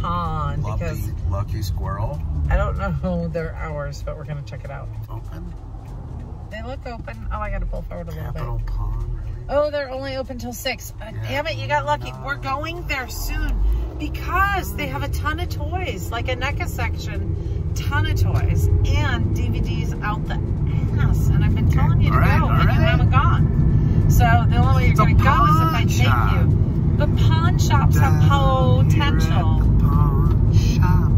pond Lucky, because lucky squirrel. I don't know their hours, but we're gonna check it out. Open. They look open. Oh, I gotta pull forward a little bit. Capital Pawn. Really? Oh, they're only open till six. Uh, Yeah. Damn it, you got lucky. We're going there soon because they have a ton of toys, like a NECA section, ton of toys, and DVDs out the ass. And I've been telling you to right, go, and you haven't gone. So the only way you're It's going to go is if I pawn take you. But pawn shops have here at potential. Shop.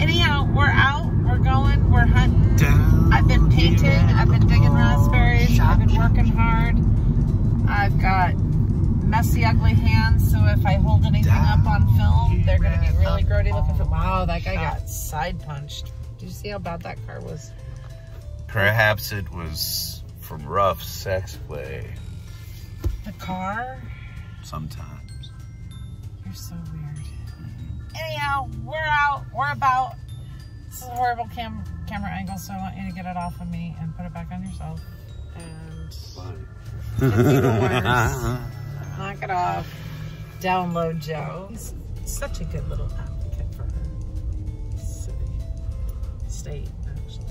Anyhow, we're out. We're going. We're hunting. Down I've been painting. I've been digging raspberries. shop. I've been working hard. I've got messy, ugly hands. So if I hold anything up on film, they're going to be really grody looking. For, wow, that guy got side punched. Did you see how bad that car was? Perhaps it was from rough sex play. The car? Sometimes. You're so weird. Anyhow, we're out. We're about. This is a horrible cam camera angle, so I want you to get it off of me and put it back on yourself. And Fine. knock it off. Download Joe. He's such a good little advocate for her city, state, actually.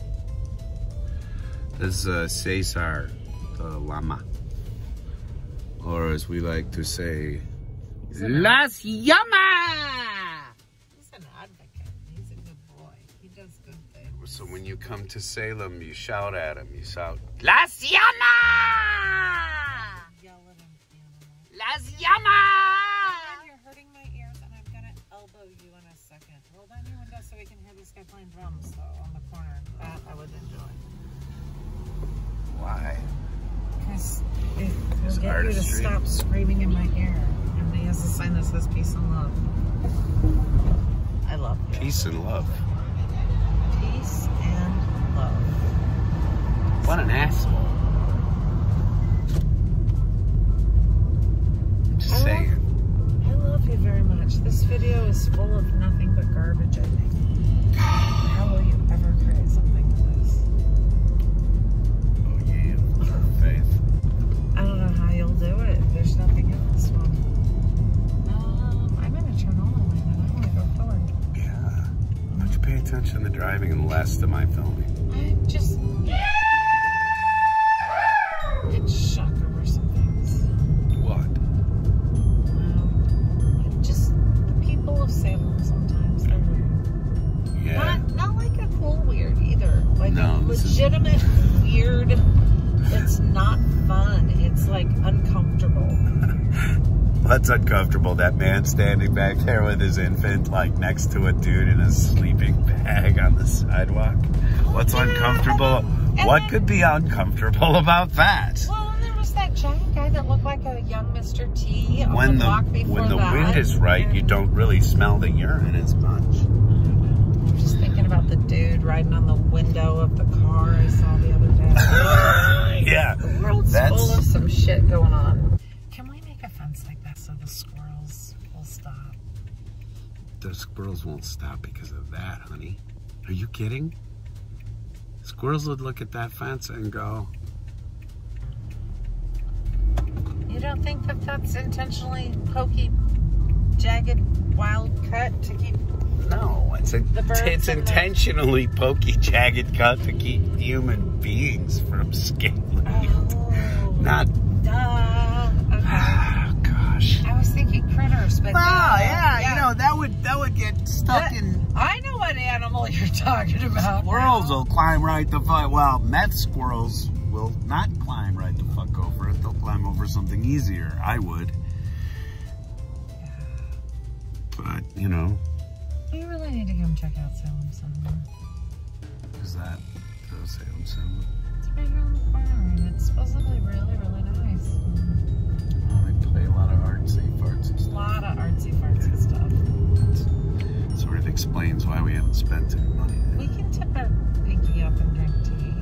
This is uh, Cesar the Llama. Or as we like to say, Las Llamas! Come to Salem, you shout at him. You shout, Las Llamas! Yell at. Las Llamas! You're hurting my ears, and I'm gonna elbow you in a second. Roll down your window so we can hear this guy playing drums, though, on the corner. That I would enjoy. Why? Because it His will get you to stop screaming in my ear. And he has a sign that says peace and love. I love you. Peace and love. Peace and love. What an asshole. I'm just I love- saying. I love you very much. This video is full of nothing but garbage, I think. How will you ever create something like this? Oh, yeah. Faith. I don't know how you'll do it. There's nothing in this one. Um, I'm gonna turn on the light and I wanna go forward. Yeah. Why don't you pay attention to the driving and less to my filming? I'm just. It's shock over some. What? Um, just the people of Salem sometimes. Yeah. Not not like a cool weird either. Like a legitimate weird. It's not fun. It's like uncomfortable. That's uncomfortable. That man standing back there with his infant, like next to a dude in a sleeping bag on the sidewalk. What's uncomfortable? and what then- could be uncomfortable about that? Well, and there was that giant guy that looked like a young Mr. T on When the block before when the that. wind is right, you don't really smell the urine as much. I'm just thinking about the dude riding on the window of the car I saw the other day. yeah. the world's That's- full of some shit going on. Can we make a fence like that so the squirrels will stop? The squirrels won't stop because of that, honey. Are you kidding? Squirrels would look at that fence and go, You don't think that that's intentionally pokey, jagged, wild cut to keep? No, it's a, The birds it's and the- intentionally pokey, jagged cut to keep human beings from scaling. Oh, Not. duh. Okay. Oh, gosh. I was thinking critters, but Well, no, yeah, you know that would that would get stuck That- in. I know what animal you're talking about. Squirrels now. will climb right the fuck. Well, meth squirrels will not climb right the fuck over it. They'll climb over something easier. I would. But you know, We really need to come check out Salem somewhere. is that the Salem Cinema? It's right here on the corner, and it's supposedly really, really nice. Oh, they play a lot of artsy fartsy A stuff. lot of artsy fartsy stuff. Sort of explains haven't spent any money there. We can tip our pinky up and drink tea.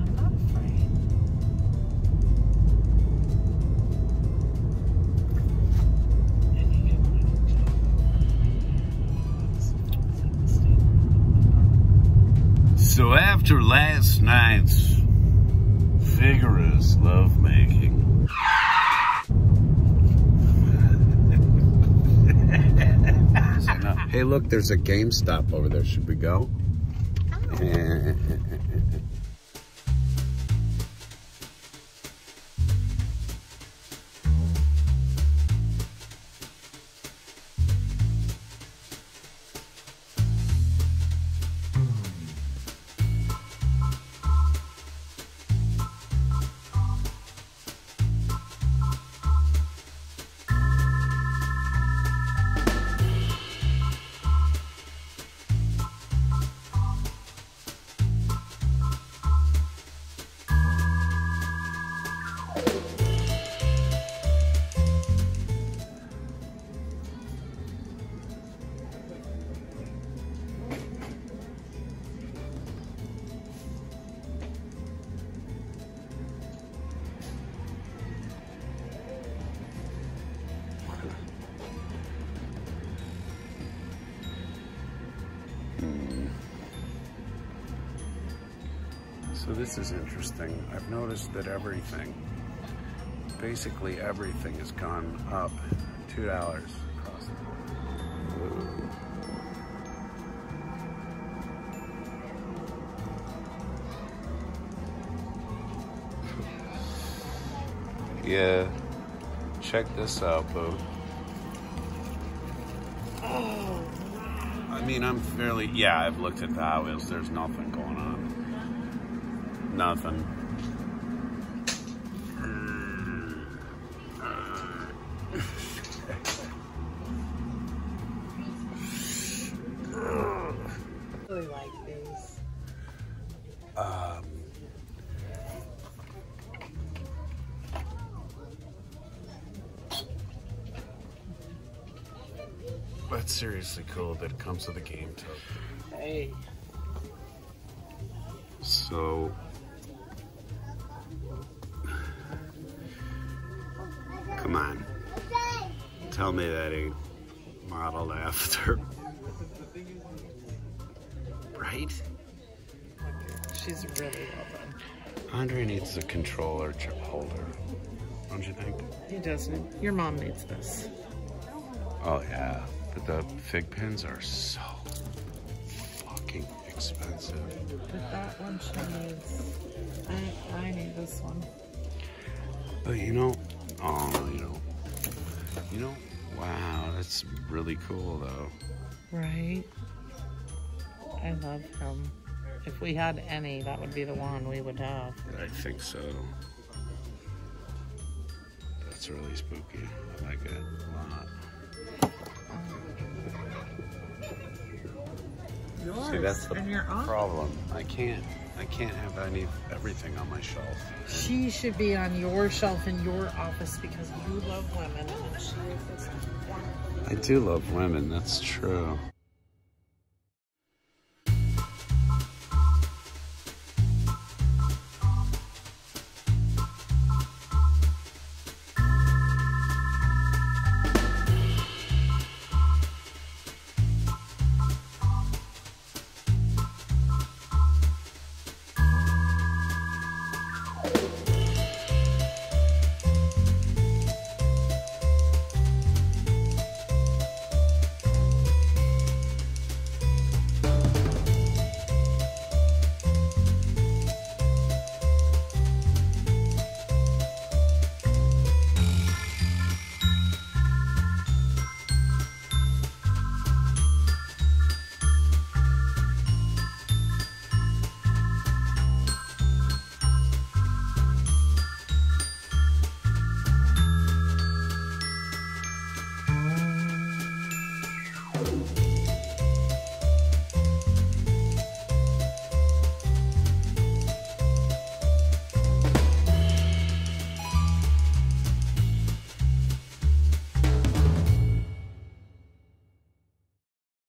I'm not afraid. I think I wanted to check. So after last night's vigorous lovemaking, Hey, look, there's a GameStop over there. Should we go? Oh. So this is interesting. I've noticed that everything, basically everything has gone up $2 across the board. Yeah, check this out, boo. Oh, I mean, I'm fairly, yeah, I've looked at the Hot Wheels. There's nothing going on. Nothing. really like these. Um, that's seriously cool that it comes with a game token. Hey. So, come on. Tell me that he modeled after. Right? She's really well done. Andre needs a controller chip holder. Don't you think? He doesn't. Your mom needs this. Oh yeah, but the fig pins are so fucking expensive. But that one she needs. I, I need this one. But you know, oh, you know, you know, wow, that's really cool though. Right? I love him. If we had any, that would be the one we would have. I think so. That's really spooky. I like it a lot. Yours See, that's the and your problem. I can't. I can't have any everything on my shelf. She should be on your shelf in your office because you love women and she is this. I do love women. That's true.